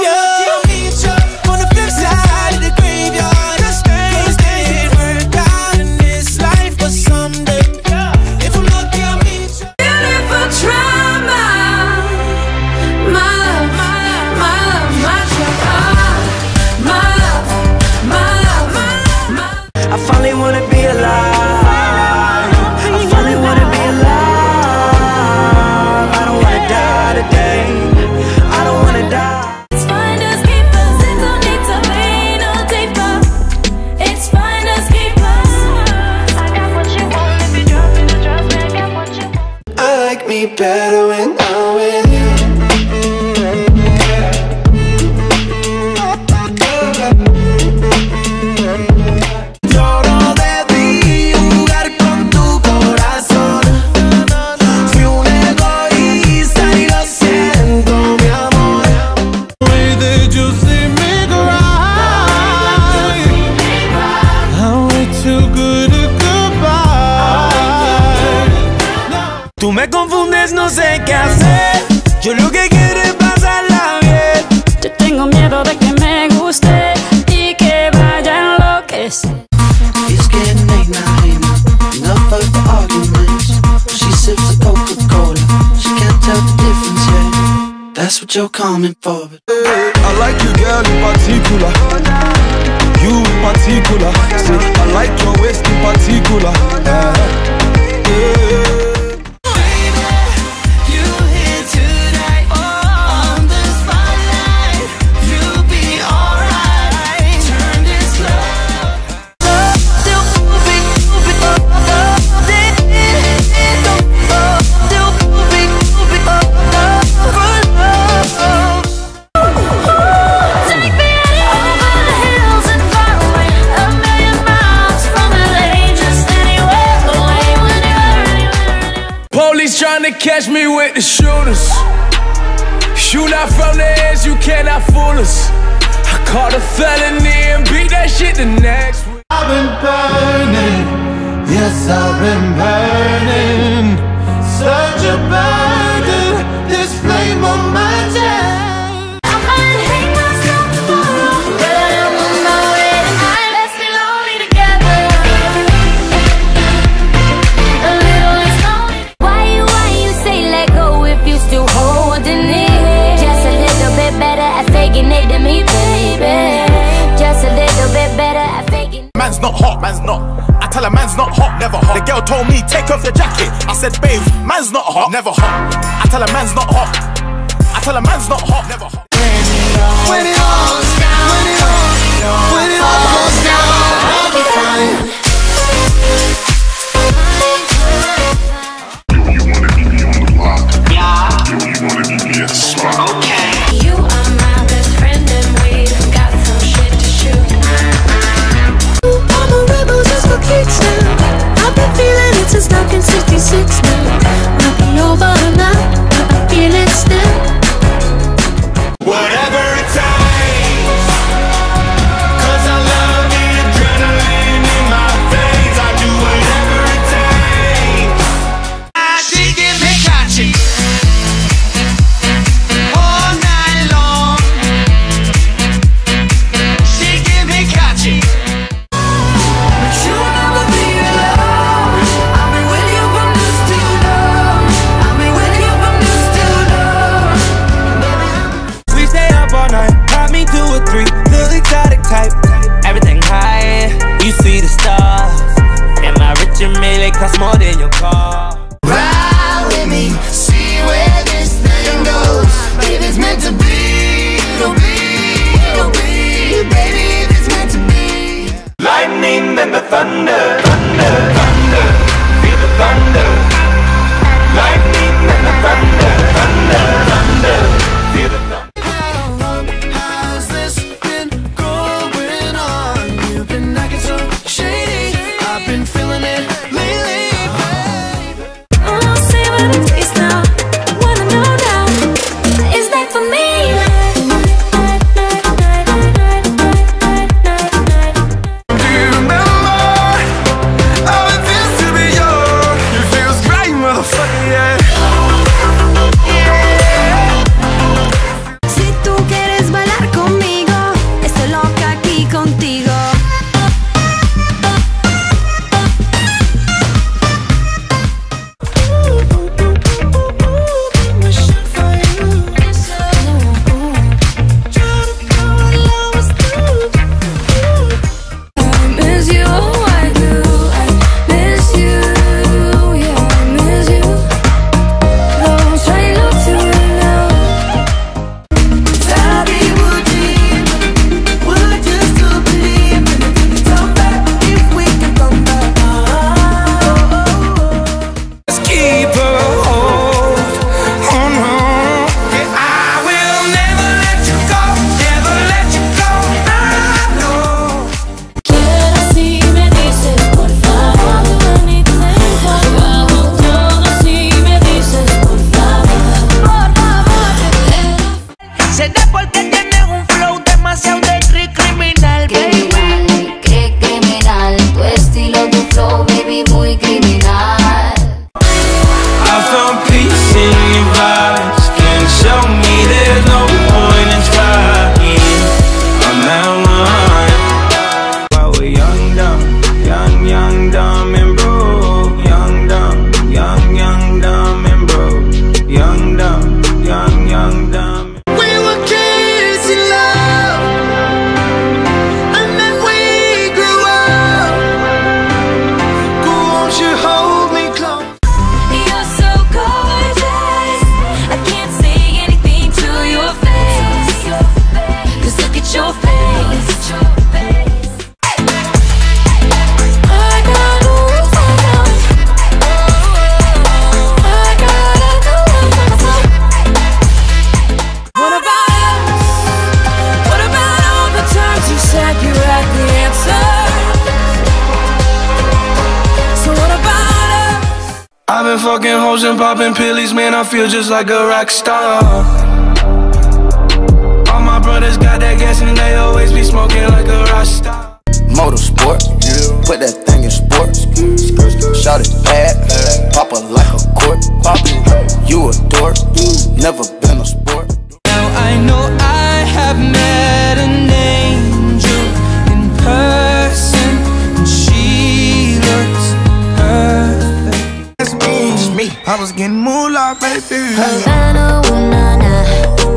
if Be better when I'm sé qué hacer. Yo lo que quiero es pasarla bien. Yo tengo miedo de que me guste y que vaya a enloquecer. It's getting late now, hey. Enough of the arguments. She sips the Coca Cola. She can't tell the difference yet. That's what you're coming for. But I like you, girl, in particular. You in particular. I like your waist in particular. Yeah. catch me with the shooters. You not from the ends, you cannot fool us. I caught a felony and beat that shit the next week. I've been burning, yes, I've been burning. not hot, man's not. I tell her man's not hot, never hot. The girl told me take off your jacket. I said babe, man's not hot, never hot. I tell her man's not hot. I tell her man's not hot, never hot. When it all been fucking hoes and popping pillies, man, I feel just like a rock star. All my brothers got that gas and they always be smoking like a rock star. Motorsport, put that thing in sports. Shout it bad, pop it like a court. You a dork, never baby Havana, ooh, na, na.